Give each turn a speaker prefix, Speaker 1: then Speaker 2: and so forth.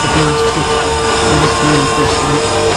Speaker 1: disappearance too. We disappearance this sleep.